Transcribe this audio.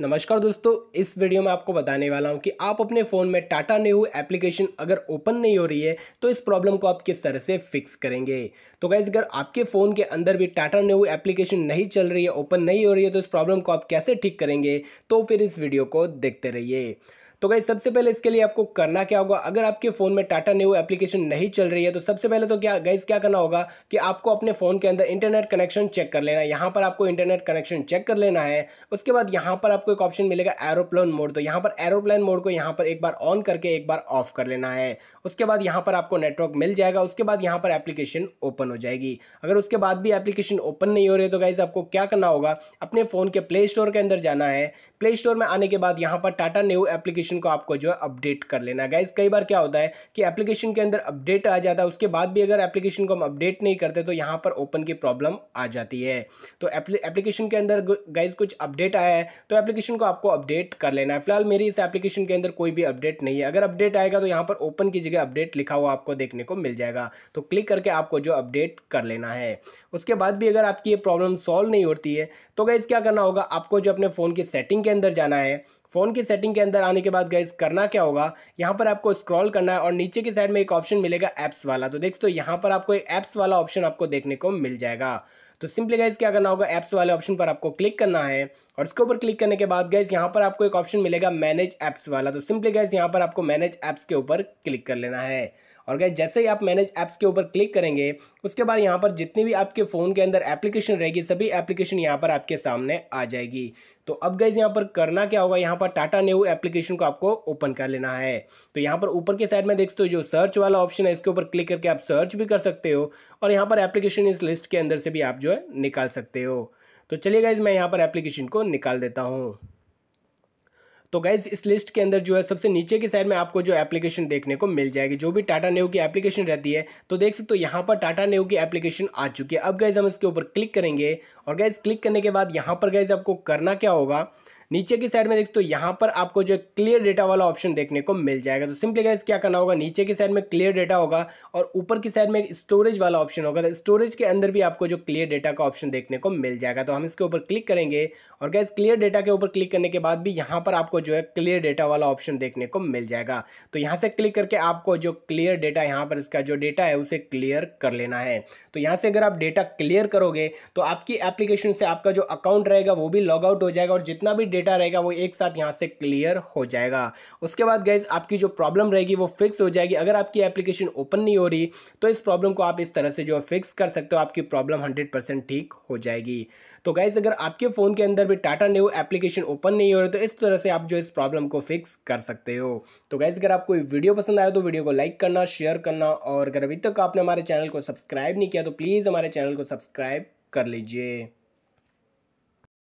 नमस्कार दोस्तों, इस वीडियो में आपको बताने वाला हूँ कि आप अपने फ़ोन में टाटा न्यू एप्लीकेशन अगर ओपन नहीं हो रही है तो इस प्रॉब्लम को आप किस तरह से फिक्स करेंगे? तो गाइज़ अगर आपके फ़ोन के अंदर भी टाटा न्यू एप्लीकेशन नहीं चल रही है, ओपन नहीं हो रही है तो इस प्रॉब्लम को आप कैसे ठीक करेंगे? तो फिर इस वीडियो को देखते रहिए। तो गाइज़ सबसे पहले इसके लिए आपको करना क्या होगा? अगर आपके फ़ोन में टाटा न्यू एप्लीकेशन नहीं चल रही है तो सबसे पहले तो क्या गाइज़ क्या करना होगा कि आपको अपने फ़ोन के अंदर इंटरनेट कनेक्शन चेक कर लेना है। यहाँ पर आपको इंटरनेट कनेक्शन चेक कर लेना है। उसके बाद यहाँ पर आपको एक ऑप्शन मिलेगा एरोप्लेन मोड तो यहाँ पर एरोप्लेन मोड को यहाँ पर एक बार ऑन करके एक बार ऑफ़ कर लेना है। उसके बाद यहाँ पर आपको नेटवर्क मिल जाएगा। उसके बाद यहाँ पर एप्लीकेशन ओपन हो जाएगी। अगर उसके बाद भी एप्लीकेशन ओपन नहीं हो रही है तो गाइज़ आपको क्या करना होगा? अपने फ़ोन के प्ले स्टोर के अंदर जाना है। प्ले स्टोर में आने के बाद यहाँ पर टाटा न्यू एप्लीकेशन को आपको जो है अपडेट कर लेना गाइज़ कई बार क्या होता है कि एप्लीकेशन के अंदर अपडेट आ जाता है, उसके बाद भी अगर एप्लीकेशन को हम अपडेट नहीं करते तो यहाँ पर ओपन की प्रॉब्लम आ जाती है। तो एप्लीकेशन के अंदर गाइज़ कुछ अपडेट आया है तो एप्लीकेशन को आपको अपडेट कर लेना है। फ़िलहाल मेरी इस एप्लीकेशन के अंदर कोई भी अपडेट नहीं है। अगर अपडेट आएगा तो यहाँ पर ओपन की जगह अपडेट लिखा हुआ आपको देखने को मिल जाएगा। तो क्लिक करके आपको जो अपडेट कर लेना है। उसके बाद भी अगर आपकी ये प्रॉब्लम सॉल्व नहीं होती है तो गाइज़ क्या करना होगा, आपको जो अपने फ़ोन की सेटिंग के अंदर जाना है फ़ोन की सेटिंग के अंदर आने के बाद गाइज़ करना क्या होगा? यहाँ पर आपको स्क्रॉल करना है और नीचे की साइड में एक ऑप्शन मिलेगा ऐप्स वाला। तो देख तो यहाँ पर आपको एक ऐप्स वाला ऑप्शन आपको देखने को मिल जाएगा। तो सिंपली गाइज़ क्या करना होगा? ऐप्स वाले ऑप्शन पर आपको क्लिक करना है और इसके ऊपर क्लिक करने के बाद गाइज़ यहाँ पर आपको एक ऑप्शन मिलेगा मैनेज ऐप्स वाला। तो सिंपली गाइज़ यहाँ पर आपको मैनेज ऐप्स के ऊपर क्लिक कर लेना है। और गैस जैसे ही आप मैनेज ऐप्स के ऊपर क्लिक करेंगे, उसके बाद यहाँ पर जितनी भी आपके फ़ोन के अंदर एप्लीकेशन रहेगी, सभी एप्लीकेशन यहाँ पर आपके सामने आ जाएगी। तो अब गैस यहाँ पर करना क्या होगा? यहाँ पर टाटा न्यू एप्लीकेशन को आपको ओपन कर लेना है। तो यहाँ पर ऊपर के साइड में देख सकते हो, जो सर्च वाला ऑप्शन है, इसके ऊपर क्लिक करके आप सर्च भी कर सकते हो और यहाँ पर एप्लीकेशन इस लिस्ट के अंदर से भी आप जो है निकाल सकते हो। तो चलिए गाइज़ मैं यहाँ पर एप्लीकेशन को निकाल देता हूँ। तो गाइज़ इस लिस्ट के अंदर जो है, सबसे नीचे की साइड में आपको जो एप्लीकेशन देखने को मिल जाएगी। जो भी टाटा न्यू की एप्लीकेशन रहती है तो देख सकते हो यहाँ पर टाटा न्यू की एप्लीकेशन आ चुकी है। अब गाइज़ हम इसके ऊपर क्लिक करेंगे और गाइज़ क्लिक करने के बाद यहाँ पर गाइज़ आपको करना क्या होगा? नीचे की साइड में देख तो यहाँ पर आपको जो क्लियर डेटा वाला ऑप्शन देखने को मिल जाएगा। तो सिंपली गाइस क्या करना होगा? नीचे की साइड में क्लियर डेटा होगा और ऊपर की साइड में स्टोरेज वाला ऑप्शन होगा। तो स्टोरेज के अंदर भी आपको जो क्लियर डेटा का ऑप्शन देखने को मिल जाएगा। तो हम इसके ऊपर क्लिक करेंगे और गैस क्लियर डेटा के ऊपर क्लिक करने के बाद भी यहाँ पर आपको जो है क्लियर डेटा वाला ऑप्शन देखने को मिल जाएगा। तो यहाँ से क्लिक करके आपको जो क्लियर डेटा यहाँ पर इसका जो डेटा है, उसे क्लियर कर लेना है। तो यहाँ से अगर आप डेटा क्लियर करोगे तो आपकी एप्लीकेशन से आपका जो अकाउंट रहेगा, वो भी लॉग आउट हो जाएगा और जितना भी डेटा रहेगा वो एक साथ यहाँ से क्लियर हो जाएगा। उसके बाद गैस आपकी जो प्रॉब्लम रहेगी वो फिक्स हो जाएगी। अगर आपकी एप्लीकेशन ओपन नहीं हो रही तो इस प्रॉब्लम को आप इस तरह से जो फिक्स कर सकते हो। आपकी प्रॉब्लम हंड्रेड ठीक हो जाएगी। तो गाइज़ अगर आपके फ़ोन के अंदर भी टाटा न्यू एप्लीकेशन ओपन नहीं हो रहा तो इस तरह से आप जो इस प्रॉब्लम को फिक्स कर सकते हो। तो गाइज़ अगर आपको वीडियो पसंद आया तो वीडियो को लाइक करना शेयर करना और अगर अभी तक आपने हमारे चैनल को सब्सक्राइब नहीं किया तो प्लीज़ हमारे चैनल को सब्सक्राइब कर लीजिए।